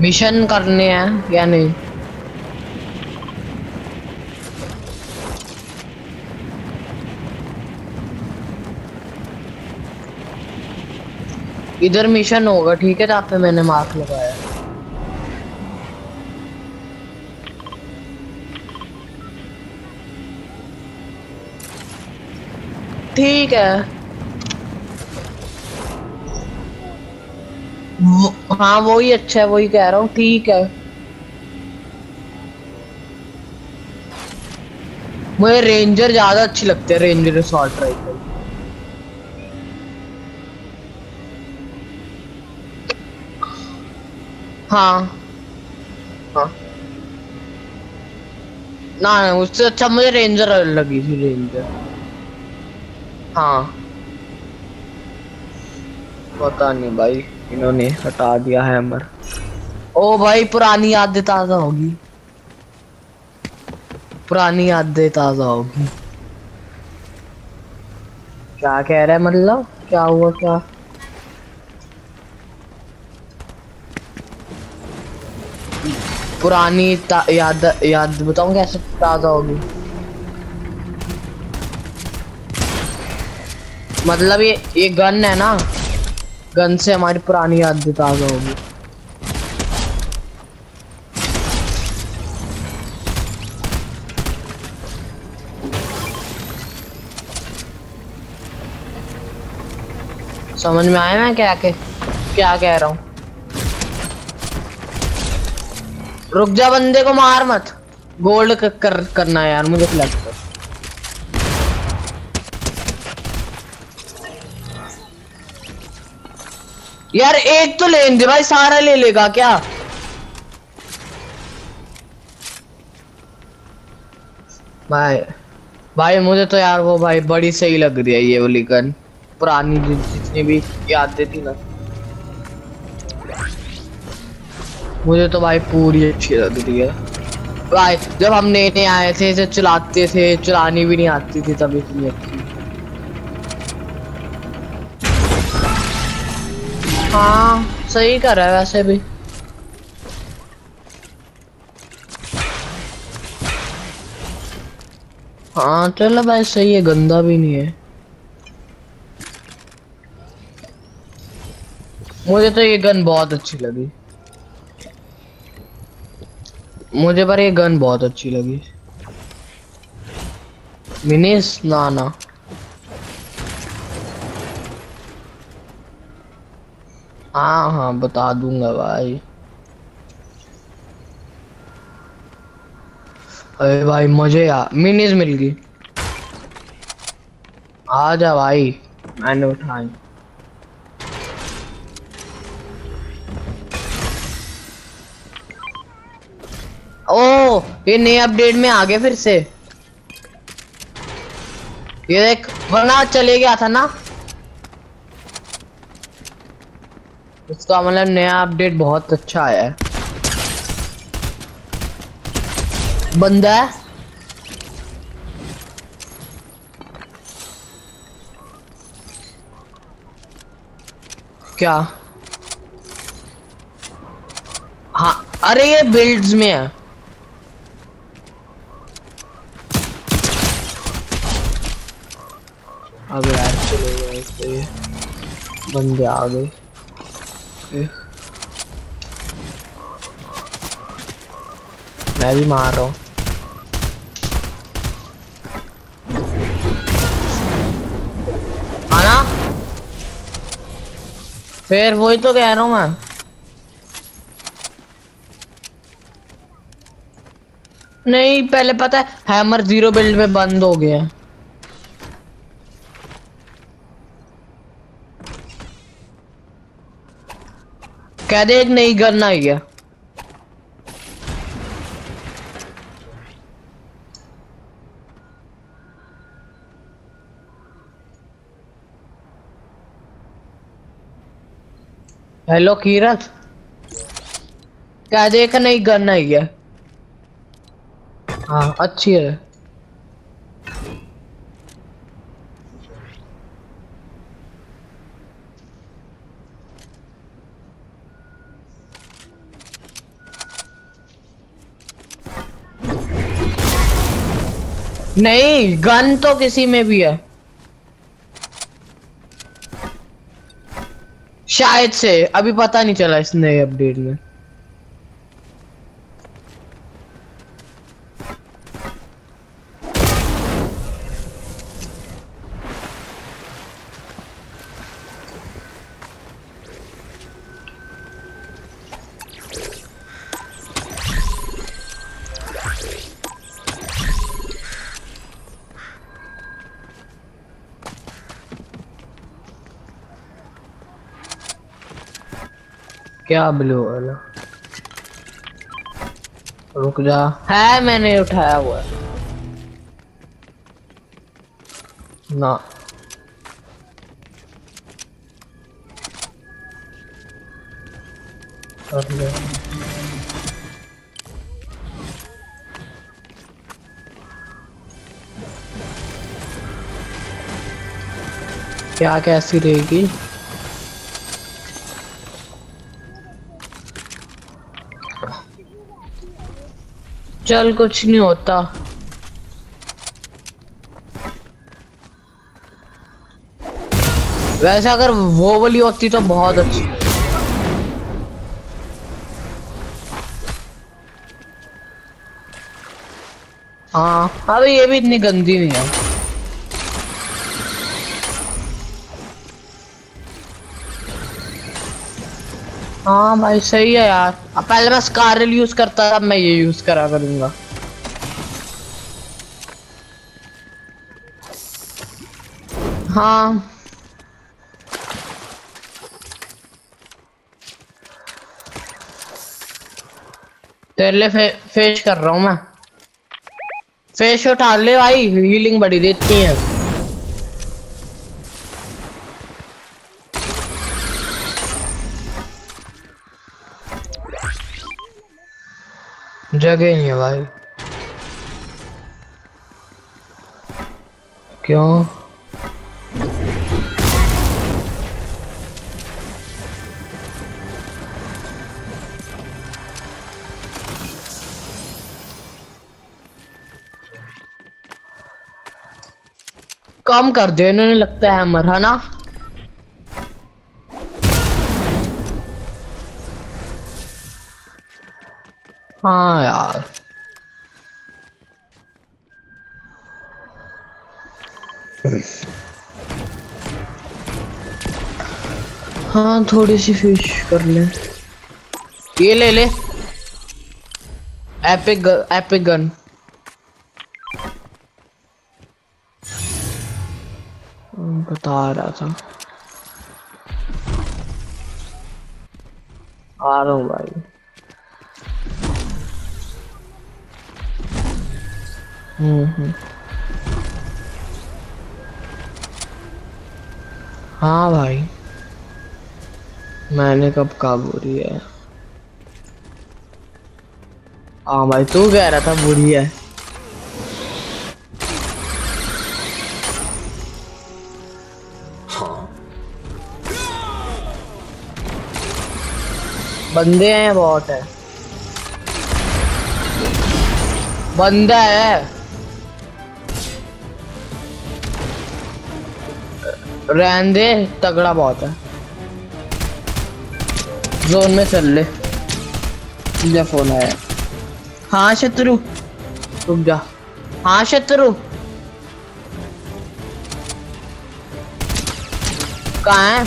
Mission करने हैं या नहीं? इधर मिशन होगा, ठीक है, जहाँ पे मैंने मार्क लगाया। ठीक है। हाँ वही अच्छा है, वही कह रहा हूँ, ठीक है। मुझे रेंजर ज़्यादा अच्छी लगती है, रेंजर असॉल्ट राइफल हाँ। हाँ। ना, उससे अच्छा मुझे रेंजर लगी थी, रेंजर। हाँ। पता नहीं भाई। इन्होंने हटा दिया हैमर ओ भाई, पुरानी यादें ताज़ा होगी। पुरानी यादें ताज़ा होगी। क्या कह रहा है मतलब क्या हुआ, क्या? पुरानी याद याद बताऊँ कैसे ताज़ा होगी? मतलब ये ये गन है ना? गन से हमारी पुरानी याद ताज़ा होगी। समझ में आया मैं क्या के क्या कह रहा हूँ? रुक जा बंदे को मार मत। गोल्ड कर करना यार, मुझे फ्लैश यार, एक तो ले दे भाई, सारा ले लेगा क्या? भाई भाई, मुझे तो यार वो भाई बड़ी सही लग रही है ये वाली गन पुरानी जितनी भी यादें थी ना। मुझे तो भाई पूरी अच्छी लग रही है। भाई, जब हम नए नए आए थे, इसे चलाते थे, चलानी भी नहीं आती थी तब इतनी अच्छी हाँ सही कर रहा है वैसे भी। हाँ चलो भाई, सही है, गंदा भी नहीं है। मुझे तो ये गन बहुत अच्छी लगी। मुझे पर ये गन बहुत अच्छी लगी। मिनिस, ना हाँ हाँ बता दूँगा भाई। अरे भाई मज़े आ मिनीज मिल गई। आ जा भाई, मैंने उठाई। ओ, ये नए अपडेट में आ गए फिर से। ये देख वरना चले गया था ना? इसका मतलब नया अपडेट बहुत अच्छा आया है। बंदा है। क्या? हाँ अरे ये बिल्ड्स में है। अब यार चले बंदे आ गए। मैं भी मार रहा हूँ। आना। फिर वही तो कह रहा हूँ मैं। नहीं पहले पता है हैमर ज़ीरो बिल्ड में बंद हो गया। कह दे नई गन आई है हेलो कीरत क्या देख नई गन आई है हाँ अच्छी है। नहीं गन तो किसी में भी है। शायद से, अभी पता नहीं चला इस नए अपडेट में। क्या ब्लू वाला? रुक जा। है मैंने उठाया हुआ ना। क्या कैसी रहेगी? चल, कुछ नहीं होता। वैसे अगर वो वाली होती तो बहुत अच्छी। हाँ अभी ये भी इतनी गंदी नहीं है। हाँ भाई सही है यार। पहले मैं स्कारल यूज़ करता था मैं ये यूज़ करा करूँगा। हाँ। तेरे फे, फेश कर रहा हूँ मैं। फेश उठा ले भाई हीलिंग बड़ी देती है। जगह नहीं है भाई। क्यों? कम कर दे इन्होंने लगता है हैमर है ना? हाँ यार। हाँ थोड़ी सी फ़िश कर ले। ये ले ले। एपिक गन एपिक गन बता रहा था। आ रहा हूँ भाई। हम्म हाँ भाई। मैंने कब कहा बुरी है? हाँ भाई तू कह रहा था बुरी है। बंदे हैं बहुत है। बंदा है। रहन तगड़ा बहुत है। जोन में चल ले। जा फ़ोन आया। हाँ शत्रु। रुक जा। हाँ शत्रु। कहा है?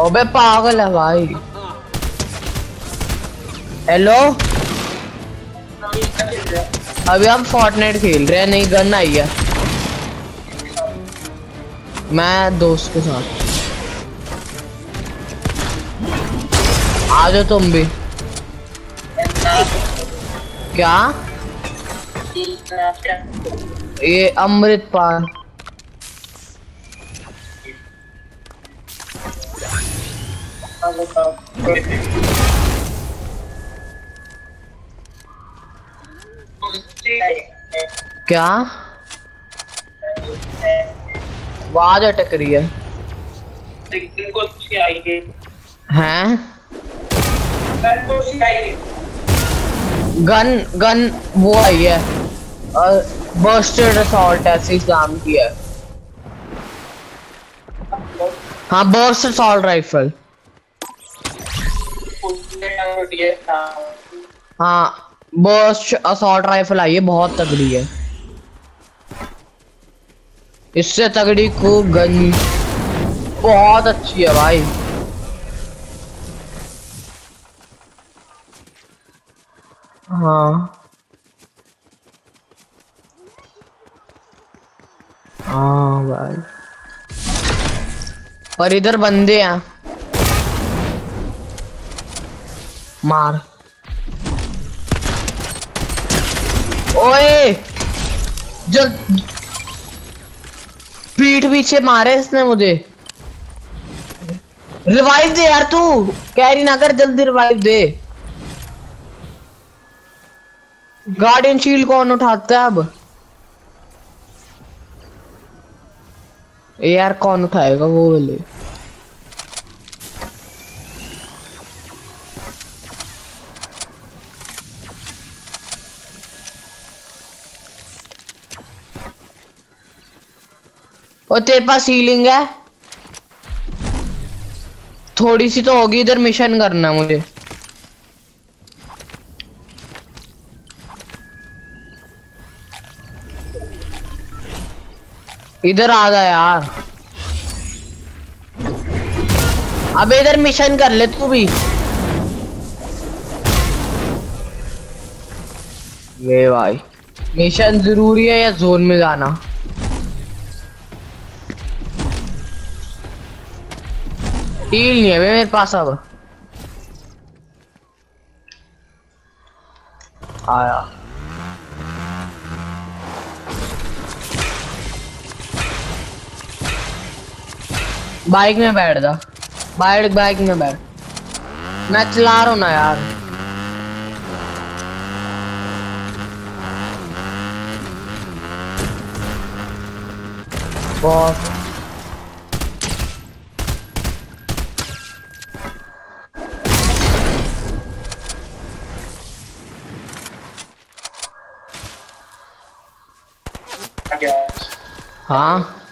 ओबे पागल है भाई। हेलो अभी हम फोर्टनाइट खेल रहे हैं, नहीं गन आई है। मैं दोस्त के साथ। आ जाओ तुम भी। क्या? ये अमृत पान। क्या? आवाज़ अटक रही है। हैं? गन गन, वो आई है। बर्स्टेड असॉल्ट ऐसे नाम की है। हाँ बर्स्ट असॉल्ट राइफल हाँ। बर्स्ट असॉल्ट राइफल आई है, बहुत तगड़ी है। इससे तगड़ी को गन बहुत अच्छी है भाई। हाँ। हाँ भाई। पर इधर बंदे हैं। मार। ओए। जल पीठ पीछे मारे इसने मुझे। रिवाइव दे यार तू। कैरी ना कर जल्दी रिवाइव दे। गार्डियन शील्ड कौन उठाता है अब? यार कौन उठाएगा वो वाले? और तेरे पास हीलिंग है? थोड़ी सी तो होगी इधर मिशन करना मुझे। इधर आ गया यार। अब इधर मिशन कर ले तू भी। ये भाई। मिशन ज़रूरी है या जोन में जाना? हील नहीं है बे मेरे पास अब। आया। बाइक में बैठ जा। बाइक बाइक में बैठ। मैं चला रहा हूँ ना यार। बहुत हाँ।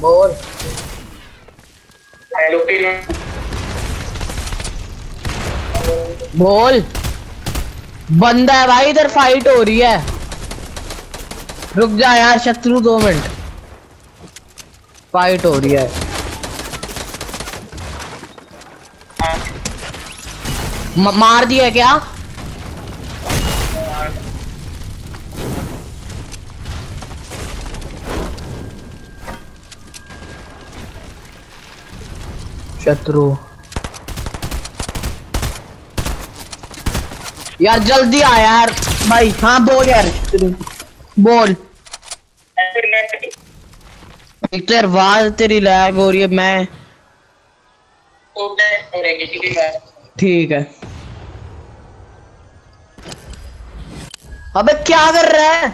बोल। बोल। बंदा है भाई, इधर फाइट हो रही है। रुक जा यार, शत्रु दो मिनट। फाइट हो रही है। मार दिया क्या? शत्रु। यार जल्दी आ यार। भाई हाँ बोल यार बोल। एक तो यार आवाज़ तेरी लैग हो रही है मैं ठीक है। अबे क्या कर रहा है?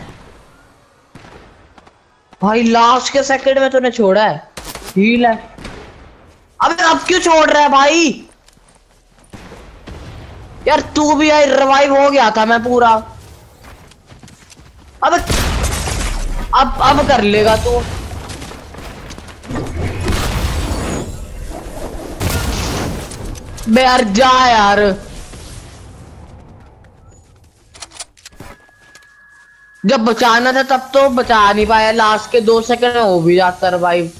भाई लास्ट के सेकंड में तूने छोड़ा है। हील है। अबे, अब क्यों छोड़ रहा है भाई? यार, तू भी यार रिवाइव हो गया था मैं पूरा। अब अब अब कर लेगा तू। यार, जा यार। जब बचाना था तब तो बचा नहीं पाया। लास्ट के दो सेकंड में हो भी जाता रिवाइव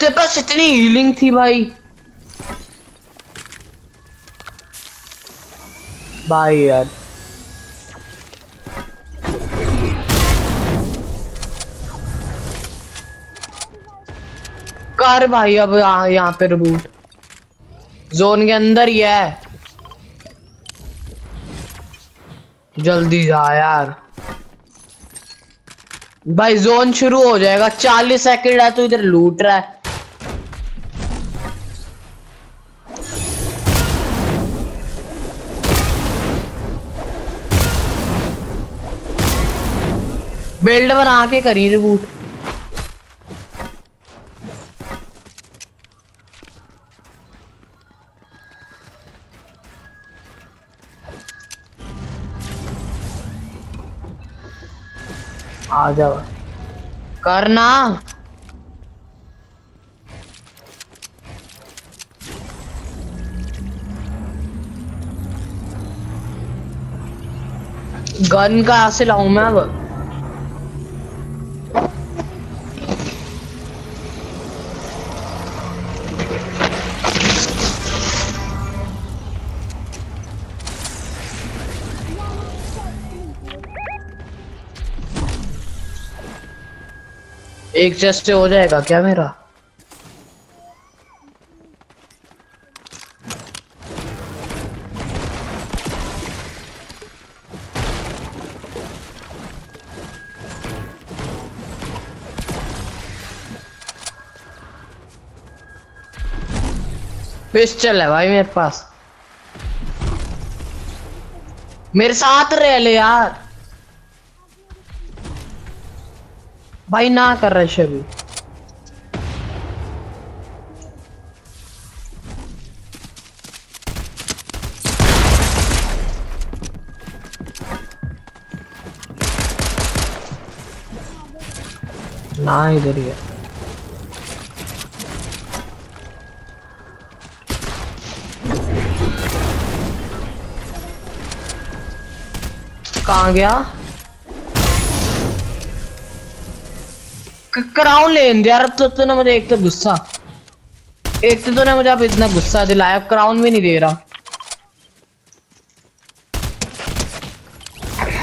तेरे पास इतनी हीलिंग थी भाई। भाई यार। कर भाई, अब यहाँ पे रिबूट जोन के अंदर ही है। जल्दी जा यार। भाई जोन शुरू हो जाएगा। चालीस सेकंड है तो इधर लूट रहा है। बिल्ड बना के करी रिबूट आ जाओ। करना। गन का से लाऊ मैं अब? एक चेस्ट हो जाएगा क्या मेरा? पिस्टल है भाई मेरे पास। मेरे साथ रह ले यार। भाई ना कर रहे शबी ना इधर ही है। कहाँ गया? क्राउन ले यार तो तूने मुझे एक तो गुस्सा। एक तो तूने मुझे अब इतना गुस्सा दिलाया क्राउन भी नहीं दे रहा।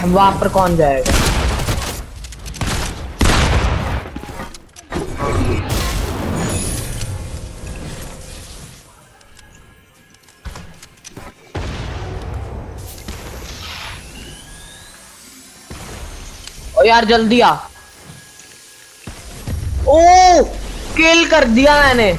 वहाँ पर कौन जाएगा? यार, जल्दी आ। ओ किल कर दिया मैंने।